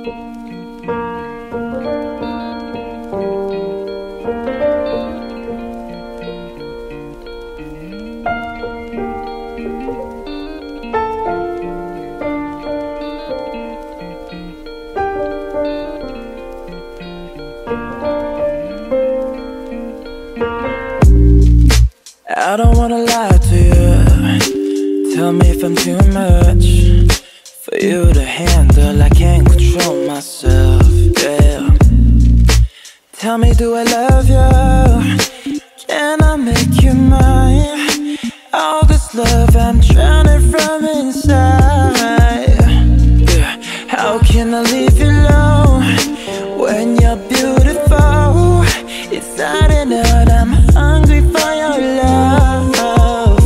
I don't wanna lie to you. Tell me if I'm too much for you to handle. I can't control myself. Yeah. Tell me, do I love you? Can I make you mine? All this love I'm drowning from inside. Yeah. How can I leave you alone when you're beautiful? Inside and out, I'm hungry for your love.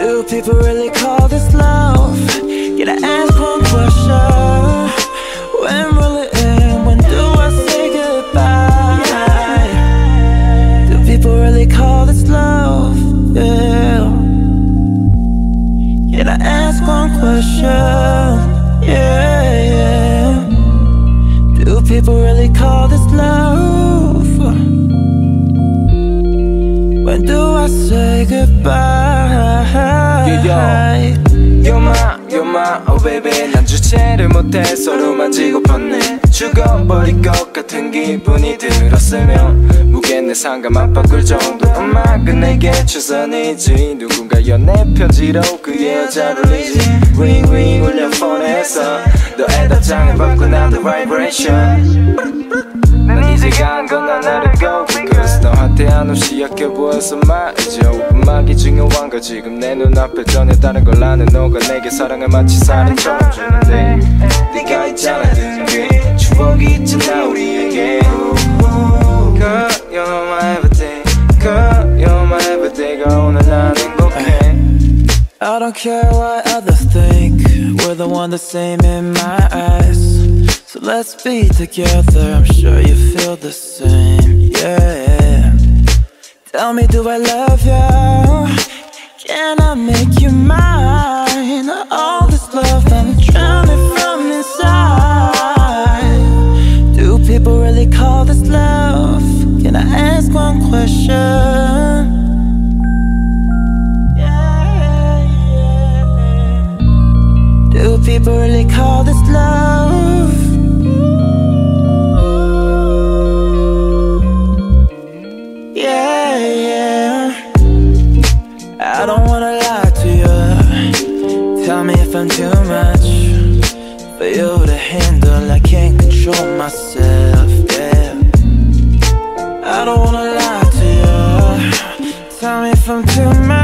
Do people really people really call this love? When do I say goodbye? You're my, you're my, oh baby 난 주체를 못해 서로 만지고팠네 죽어버릴 것 같은 기분이 들었으면 무게 내안 바꿀 정도 음악은 내게 최선이지 누군가 연애 편지로 그 여자를 ring ring 울려 폰에서 너의 답장을 받고 나도 vibration. 난 이제 간건 하나를 go Because 너한테 한없이 약해 보여서 말이죠 음악이 중요한 거 지금 내 눈앞에 전혀 다른 걸 아는 너가 내게 사랑을 마치 살인처럼 주는데 네가 있잖아 등뒤 don't care what others think. We're the one the same in my eyes. So let's be together. I'm sure you feel the same. Yeah. Tell me, do I love you? Can I make you mine? All this love I'm drowning from inside. Do people really call this love? Can I ask one question? People really call this love? Yeah, yeah. I don't wanna lie to you. Tell me if I'm too much for you to handle. I can't control myself. Yeah. I don't wanna lie to you. Tell me if I'm too much